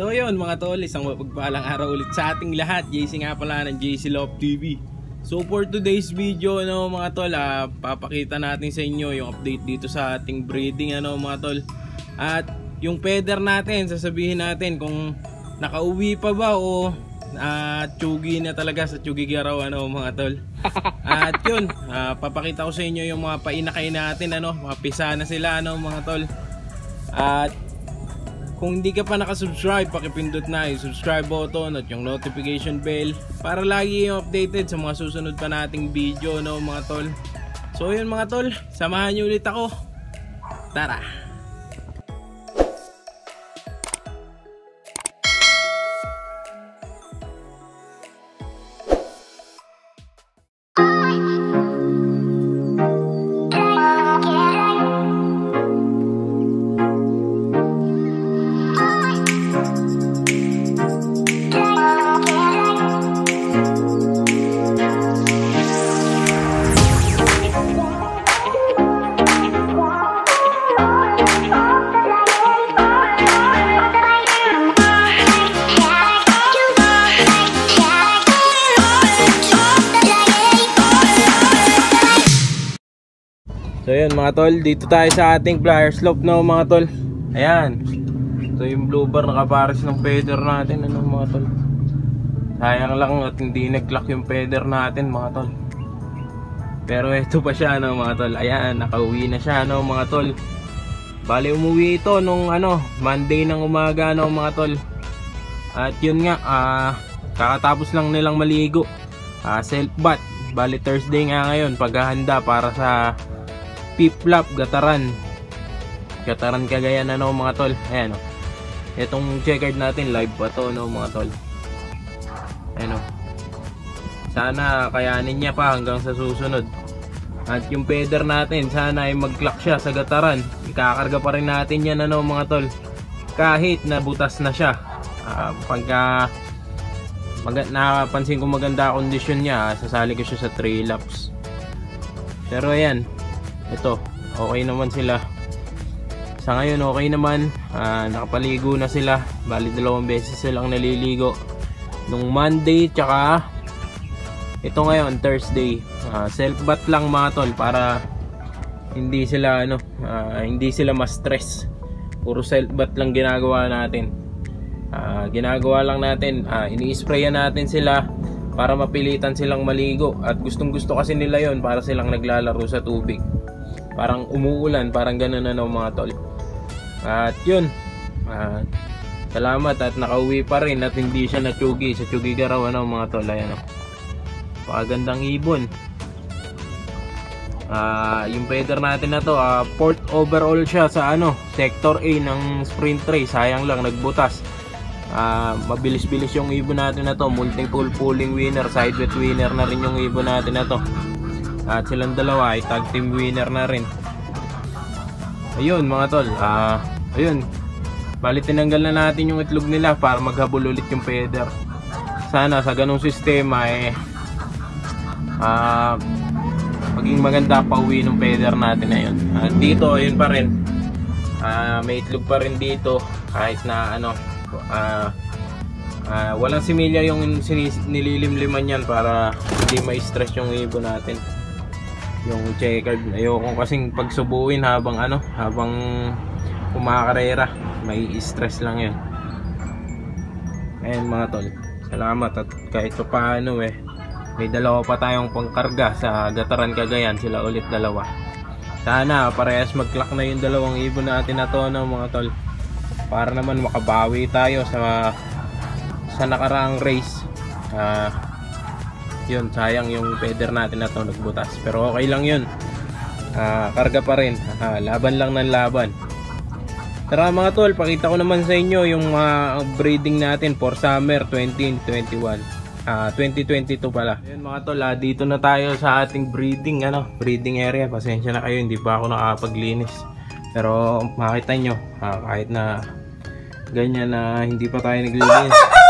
So yun mga tol, isang mapagpalang araw ulit sa ating lahat. JC nga pala ng JC Love TV. So for today's video no mga tol, ah, papakita natin sa inyo yung update dito sa ating breeding ano mga tol. At yung feather natin, sasabihin natin kung nakauwi pa ba o uh, tsugi na talaga sa tsugi garaw ano mga tol. At yun, ah, papakita ko sa inyo yung mga painakay natin ano, mga pisa na sila ano mga tol. At kung hindi ka pa nakasubscribe, pakipindot na yung subscribe button at yung notification bell para lagi yung updated sa mga susunod pa nating video no mga tol. So yun mga tol, samahan niyo ulit ako. Tara! So yun mga tol, dito tayo sa ating flyer slope no mga tol. Ayan. Ito yung blue bar nakapares ng feather natin ano mga tol. Sayang lang at hindi nag-clock yung feather natin mga tol. Pero ito pa siya no mga tol. Ayan, nakauwi na siya no mga tol. Bali umuwi ito nung ano, Monday ng umaga no mga tol. At yun nga, ah kakatapos lang nilang maligo. Ah self bath. Bali Thursday nga ngayon paghahanda para sa Piplap, Gataran. Gataran Cagayan na no mga tol. Ayan o. Itong checkered natin live pa to no mga tol. Ayan o. Sana kayanin niya pa hanggang sa susunod. At yung feather natin, sana ay mag-clock siya sa gataran. Ikakarga pa rin natin yan ano mga tol. Kahit na butas na siya. Uh, pagka mag napansin ko maganda kondisyon niya, sasali ko siya sa 3 laps. Pero ayan, ito okay naman sila. Sa ngayon okay naman. Uh, nakapaligo na sila. Bali dalawang beses silang naliligo. Nung Monday tsaka ito ngayon Thursday. Uh, self bath lang mga tol para hindi sila ano uh, hindi sila ma-stress. Puro self bath lang ginagawa natin. Uh, ginagawa lang natin. Uh, ini-sprayan natin sila para mapilitan silang maligo. At gustong gusto kasi nila yon para silang naglalaro sa tubig parang umuulan parang ganun na no, mga tol. At yun uh, salamat at nakauwi pa rin at hindi siya natsugi. Sa tsugi garaw ano mga tol ayan o pakagandang ibon. Uh, yung feather natin na to uh, port overall siya sa ano sector A ng sprint race. Sayang lang nagbutas. Uh, mabilis-bilis yung ibon natin na to. Multiple pulling winner side bet winner na rin yung ibon natin na to at silang dalawa ay tag team winner na rin. Ayun mga tol. Ah, uh, ayun. Bali tinanggal na natin yung itlog nila para maghabol ulit yung feather. Sana sa ganung sistema eh ah uh, maging maganda pa uwi ng feather natin na yun. At dito ayun pa rin. Ah, uh, may itlog pa rin dito kahit na ano ah uh, uh, walang similya yung nililimliman yan para hindi ma-stress yung ibon natin yung checkered ayoko kasing pagsubuin habang ano habang kumakarera. May stress lang yun. Ayun mga tol. Salamat at kahit pa paano eh. May dalawa pa tayong pangkarga sa Gataran Cagayan. Sila ulit dalawa. Sana parehas mag clock na yung dalawang ibon natin na to no, mga tol. Para naman makabawi tayo sa sa nakaraang race. Ah uh, yun. Sayang yung feather natin na to nagbutas. Pero okay lang yun. Uh, karga pa rin. Uh, laban lang ng laban. Tara mga tol pakita ko naman sa inyo yung uh, breeding natin for summer 2021 uh, 2022 pala. Yun mga tol uh, dito na tayo sa ating breeding ano? Breeding area. Pasensya na kayo hindi pa ako nakapaglinis. Pero makita nyo uh, kahit na ganyan na hindi pa tayo naglilinis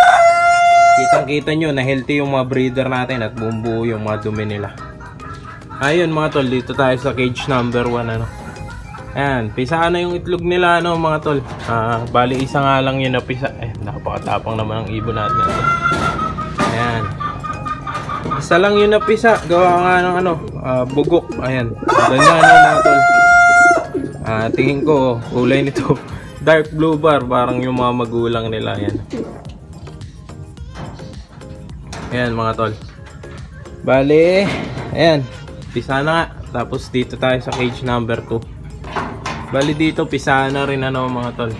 kitang kita nyo na healthy yung mga breeder natin at bumbuo yung mga dumi nila ayun mga tol dito tayo sa cage number 1 ano ayan pisaan na yung itlog nila ano mga tol uh, bali isa nga lang yun na pisa eh, napakatapang naman ang ibon natin ito. Ayan. Isa lang yung napisa. Gawa nga ng ano, ah, bugok. Ayan. Ganyan na mga tol. Ah, tingin ko, kulay nito. Dark blue bar. Parang yung mga magulang nila. Ayan. Ayan mga tol. Bale, ayan. Pisa na nga. Tapos dito tayo sa cage number 2. Bali dito, pisa na rin ano mga tol.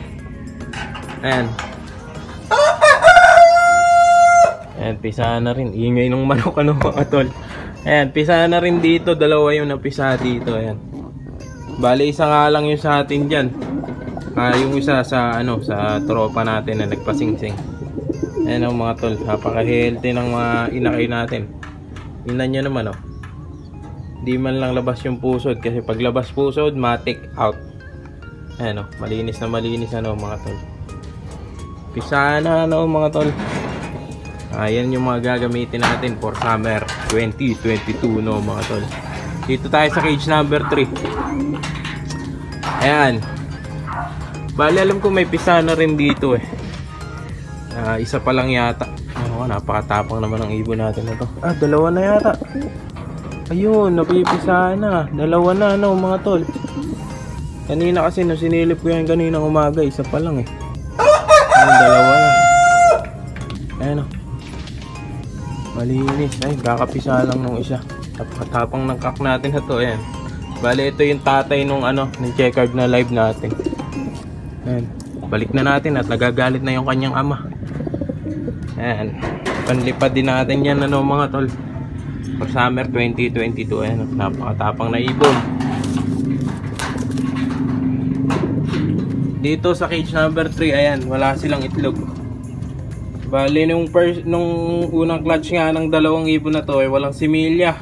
Ayan. Ayan, pisa na rin. Ingay ng manok ano mga tol. Ayan, pisa na rin dito. Dalawa yung napisa dito. Ayan. Bali, isa nga lang yung sa atin dyan. Ah, yung isa sa ano sa tropa natin na nagpasingsing. Ayan ang mga tol. Napaka-healthy ng mga inakay natin. Tingnan nyo naman oh. Di man lang labas yung pusod kasi pag labas pusod, matik out. Ayan oh, malinis na malinis ano mga tol. Pisa na ano mga tol. Ayan yung mga gagamitin natin for summer 2022 no mga tol. Dito tayo sa cage number 3. Ayan. Bali alam ko may pisa na rin dito eh. Ah, isa pa lang yata. Oh, napakatapang naman ng ibon natin na to. Ah, dalawa na yata. Ayun, napipisa na. Dalawa na, no, mga tol. Kanina kasi, no, sinilip ko yan kanina umaga. Isa pa lang eh. Ayun, dalawa na. Ayan, oh. Malinis. Ay, kakapisa lang nung isa. Napakatapang ng kak natin na to. Ayan. Bale, ito yung tatay nung ano, ng checkered na live natin. Ayan. Balik na natin at nagagalit na yung kanyang ama. Ayan. Panlipad din natin yan ano mga tol. For summer 2022. Ayan. Napakatapang na ibon. Dito sa cage number 3. Ayan. Wala silang itlog. Bali nung, first, nung unang clutch nga ng dalawang ibon na to ay walang similya.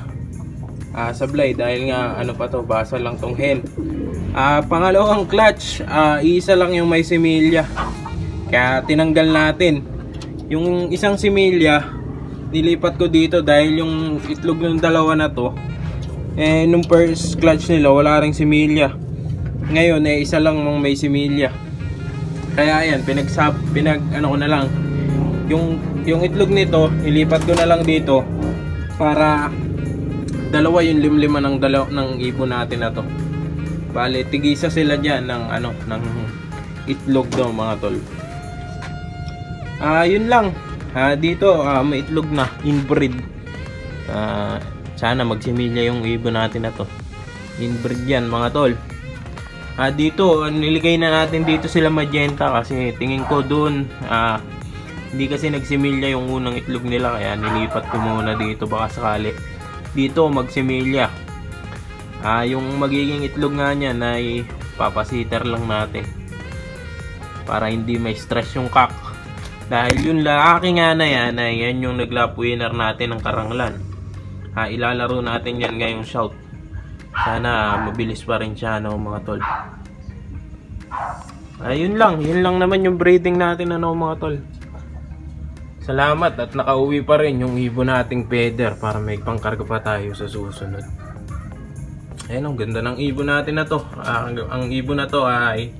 Ah, sablay dahil nga ano pa to basa lang tong hen. Ah, pangalawang clutch, ah, isa lang yung may similya. Kaya tinanggal natin. Yung isang similya, nilipat ko dito dahil yung itlog ng dalawa na to, eh, nung first clutch nila, wala ring similya. Ngayon, eh, isa lang mong may similya. Kaya ayan, pinagsab, pinag, ano ko na lang, yung, yung itlog nito, nilipat ko na lang dito para dalawa yung limlima ng dalaw ng ibon natin na to. Bale, tigisa sila diyan ng ano, ng itlog daw mga tol. Ah, yun lang. Ah, dito ah, may itlog na inbreed. Ah, sana magsimilya yung ibon natin na to. Inbreed yan mga tol. Ah, dito niligay na natin dito sila magenta kasi tingin ko doon ah hindi kasi nagsimilya yung unang itlog nila kaya nilipat ko muna dito baka sakali. Dito magsimilya. Ah, yung magiging itlog nga niyan ay papasiter lang natin. Para hindi may stress yung kak. Dahil yung lalaki nga na yan ay yan yung naglap winner natin ng karanglan. Ah, ilalaro natin yan ngayong shout. Sana mabilis pa rin siya no mga tol. Ayun lang, yun lang naman yung breeding natin ano mga tol. Salamat at nakauwi pa rin yung ibon nating feather para may pangkarga pa tayo sa susunod. Ayun, ang ganda ng ibon natin na to. Ah, ang, ang ibon na to ay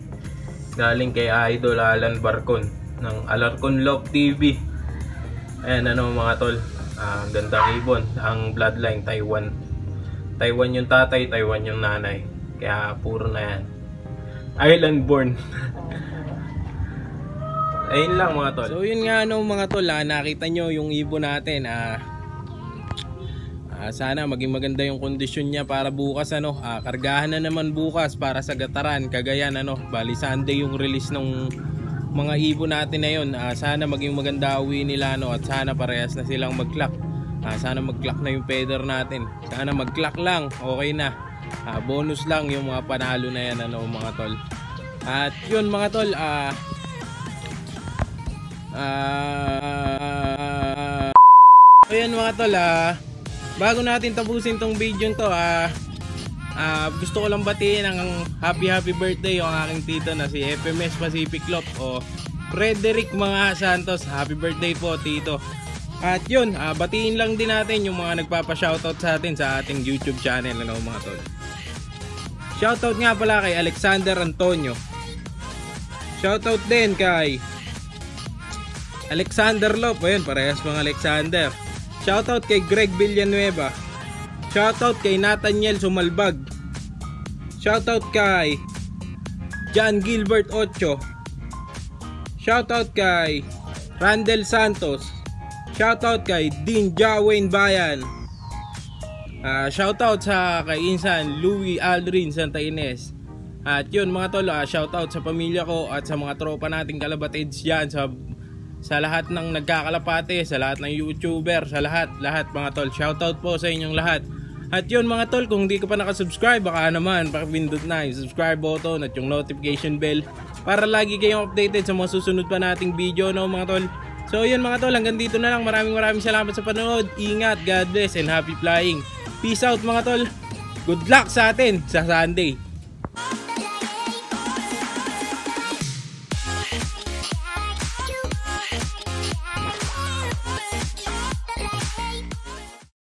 galing kay Idol Alan Barcon ng Alarcon Love TV. Ayan ano mga tol. Ah, ang gandang ibon. Ang bloodline Taiwan. Taiwan yung tatay, Taiwan yung nanay. Kaya puro na yan. Island born. Ayun lang mga tol. So yun nga no mga tol, ah, nakita nyo yung ibon natin. Ah, ah, sana maging maganda yung kondisyon niya para bukas ano. Ah, kargahan na naman bukas para sa gataran, Cagayan ano. Bali Sunday yung release ng mga ibon natin na yun. Ah, sana maging maganda uwi nila no at sana parehas na silang mag-clock. Ah, sana mag-clock na yung feather natin. Sana mag-clock lang, okay na. Ah, bonus lang yung mga panalo na yan ano mga tol. At yun mga tol, ah Ah, ayan mga tol ah. Bago natin tapusin tong video to ah, ah, gusto ko lang batiin ang happy happy birthday yung aking tito na si FMS Pacific Lot o Frederick mga Santos. Happy birthday po tito. At yun, ah, batiin lang din natin yung mga nagpapa-shoutout sa atin sa ating YouTube channel ano mga tol. Shoutout nga pala kay Alexander Antonio. Shoutout din kay Alexander Lop, ayun, parehas mga Alexander. Shoutout kay Greg Villanueva. Shoutout kay Nathaniel Sumalbag. Shoutout kay John Gilbert Ocho. Shoutout kay Randel Santos. Shoutout kay Dean Jawain Bayan. Ah, shoutout sa kay Insan Louis Aldrin Santa Ines. At yun mga tol, ah, shoutout sa pamilya ko at sa mga tropa nating kalabatids dyan sa sa lahat ng nagkakalapate, sa lahat ng YouTuber, sa lahat, lahat mga tol. Shoutout po sa inyong lahat. At yun mga tol, kung hindi ka pa nakasubscribe, baka naman pakipindot na yung subscribe button at yung notification bell para lagi kayong updated sa mga susunod pa nating video no mga tol. So yun mga tol, hanggang dito na lang. Maraming maraming salamat sa panonood. Ingat, God bless, and happy flying. Peace out mga tol. Good luck sa atin sa Sunday.